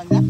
Amanda.